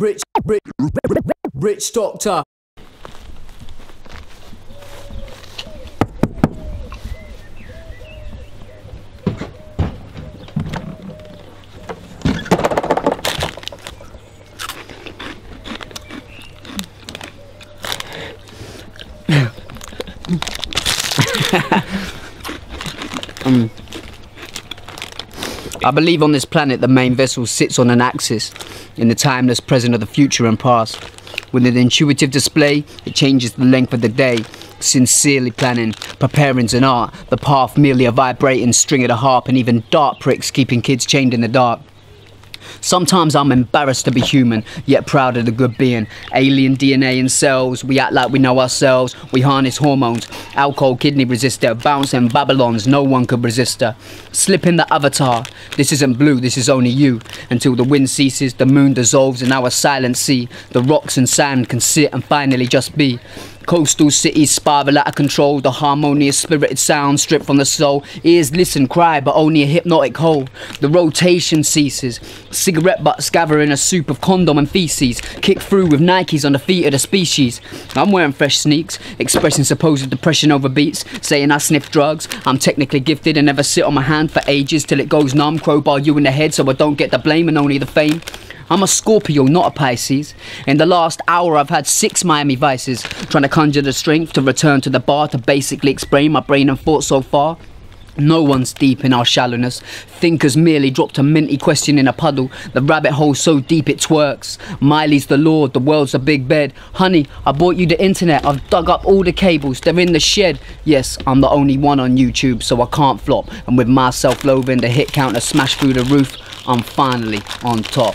Rich, rich, rich doctor. Um, I believe on this planet the main vessel sits on an axis, in the timeless present of the future and past. With an intuitive display, it changes the length of the day, sincerely planning, preparing's an art, the path merely a vibrating string of the harp, and even dart pricks keeping kids chained in the dark. Sometimes I'm embarrassed to be human, yet proud of the good being. Alien DNA in cells, we act like we know ourselves. We harness hormones, alcohol, kidney resistor, bouncing Babylons, no one could resist her. Slip in the avatar, this isn't blue, this is only you. Until the wind ceases, the moon dissolves in our silent sea. The rocks and sand can sit and finally just be. Coastal cities spiral out of control, the harmonious spirited sound stripped from the soul. Ears listen, cry, but only a hypnotic hole. The rotation ceases. Cigarette butts gather in a soup of condom and feces, kick through with Nikes on the feet of the species. I'm wearing fresh sneaks, expressing supposed depression over beats, saying I sniff drugs. I'm technically gifted and never sit on my hand for ages till it goes numb. Crowbar you in the head so I don't get the blame and only the fame. I'm a Scorpio, not a Pisces. In the last hour, I've had six Miami Vices, trying to conjure the strength to return to the bar to basically explain my brain and thoughts so far. No one's deep in our shallowness. Thinkers merely dropped a minty question in a puddle. The rabbit hole so deep it twerks. Miley's the Lord, the world's a big bed. Honey, I bought you the internet. I've dug up all the cables. They're in the shed. Yes, I'm the only one on YouTube, so I can't flop. And with my self-loathing, the hit counter smashed through the roof, I'm finally on top.